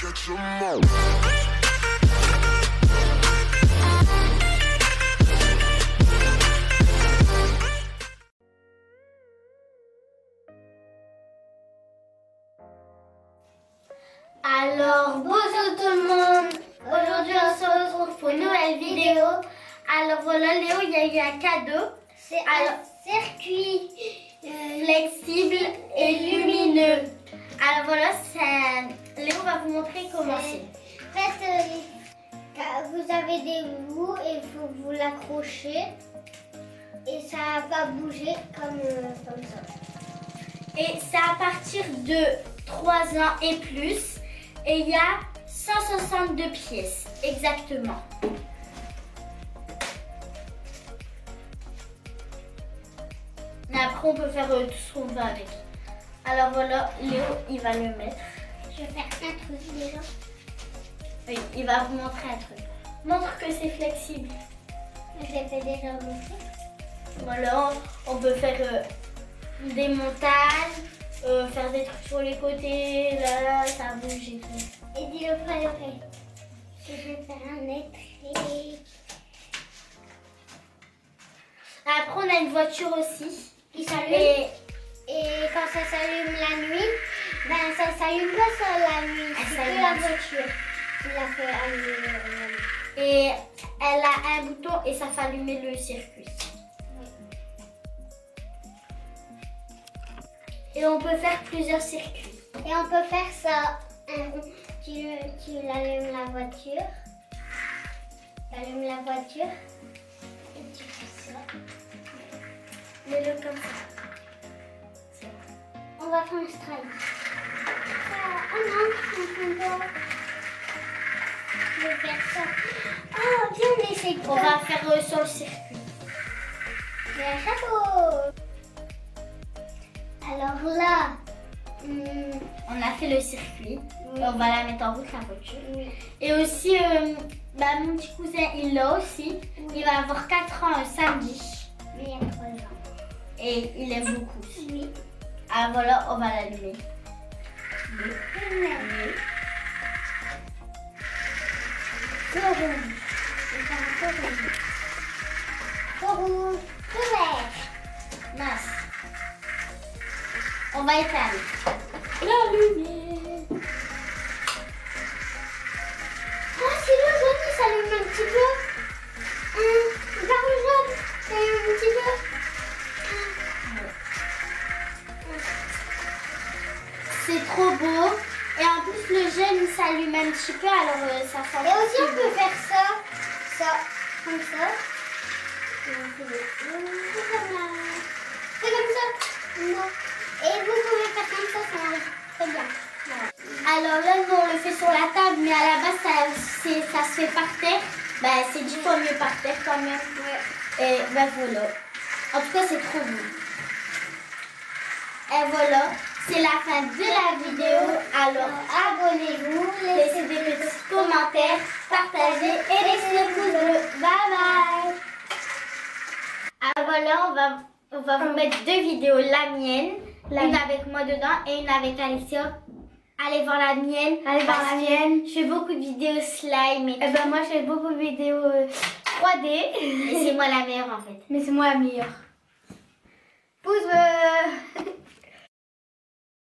catch 'em all. Alors, bonjour tout le monde Aujourd'hui, on se retrouve pour une nouvelle vidéo. Alors voilà, Léo, il y a eu un cadeau. C'est Alors- un circuit. euh, Flexible et lumineux. Alors voilà, c'est- Léo va vous montrer comment c'est. En fait, euh, quand vous avez des bouts et il faut que vous l'accrochez. Et ça va bouger comme, euh, comme ça. Et c'est à partir de 3 ans et plus. Et il y a 162 pièces, exactement. Mais après, on peut faire euh, tout ce qu'on veut avec. Alors voilà, Léo, il va le mettre. Je vais faire un truc déjà. Oui, il va vous montrer un truc. Montre que c'est flexible. Je l'ai fait déjà montrer. Voilà, on peut faire euh, des montages, euh, faire des trucs sur les côtés, là, là, ça bouge et tout. Et dis le vrai, le vrai. Je vais faire un électrique. Après, on a une voiture aussi. Qui s'allume. Et Et quand ça s'allume la nuit, ben ça s'allume pas sur la nuit. C'est que la voiture qui l'a fait allumer. Et elle a un bouton et ça fait allumer le circuit. Et on peut faire plusieurs circuits. Et on peut faire ça. Tu, tu allumes la voiture. Tu allumes la voiture. Et tu fais ça. Mets-le comme ça. On va faire un strike. On peut pas. Je vais faire ça. Oh, viens, on essaye On va faire euh, sur le circuit. Un chapeau. Alors là, hum, On a fait le circuit. Oui. On va la mettre en route, la voiture. oui. Et aussi, euh, bah, mon petit cousin, il l'a aussi. Il va avoir 4 ans euh, samedi. Mais il y a trois ans. Et il aime beaucoup. Oui. Ah voilà, on va l'allumer. Feu On va éteindre. L'allumer. Oh, c'est le jaune qui s'allume un petit peu. Hum, vers le jaune. Ça allume un petit peu. C'est trop beau. Et en plus, le gel, il s'allume un petit peu, alors euh, ça fait Et aussi, on peut faire ça. Ça. Comme ça. Et on C'est comme ça. Non. Et vous pouvez faire comme ça, ça très bien. Voilà. Alors là, nous, on le fait sur la table, mais à la base, ça, se fait par terre. Bah, c'est dix fois mieux par terre quand même. Et ben voilà. En tout cas, c'est trop beau. Et voilà, c'est la fin de la vidéo. Alors, abonnez-vous, laissez des petits commentaires, partagez et laissez le pouce bleu. Bye bye Ah voilà, on va, on va vous mettre deux vidéos. La mienne, une avec moi dedans et une avec Alicia. Allez voir la mienne. Allez voir la mienne. Je fais beaucoup de vidéos slime et, Eh ben moi je fais beaucoup de vidéos euh, 3D, et c'est moi la meilleure en fait. mais c'est moi la meilleure. Pouce bleu